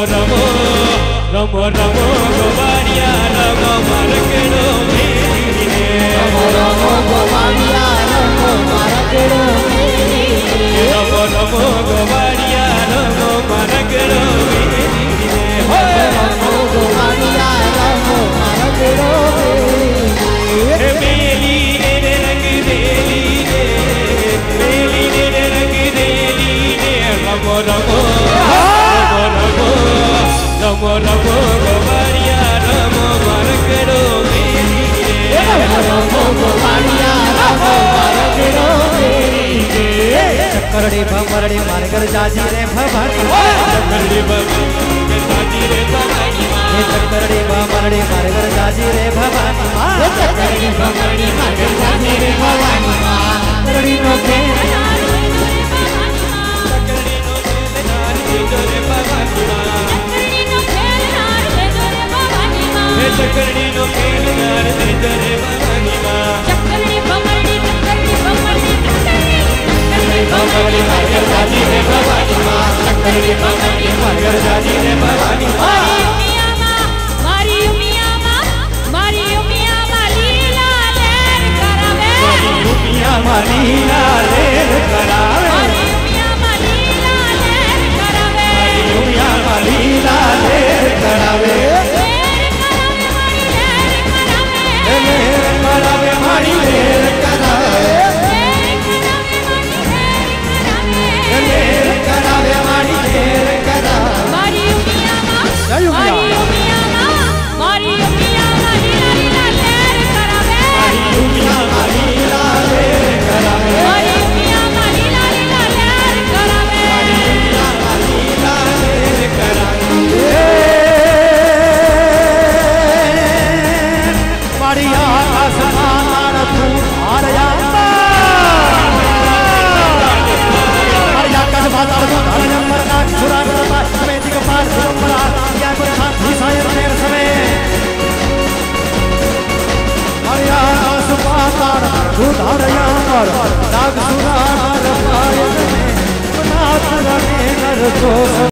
Ramo Ramo Ramo Govaniya Ramo Marakedo Ramo Ramo Govaniya Ramo Marakedo करड़ी नमो गोवारिया नमो वर भमरड़ी मारकर जाजी रे भवानी चक्करड़ी भमरड़ी जाजी रे भवर चक्करड़ी भमरड़ी मारकर जाजी रे भवर चक्करड़ी भमरड़ी भवानी माँ। भवानी माँ भवानी माँ। आसमान तू પાતાળ તું હારયા મર નાગ સુરા નર પાય તમે નાથ રમે નર તો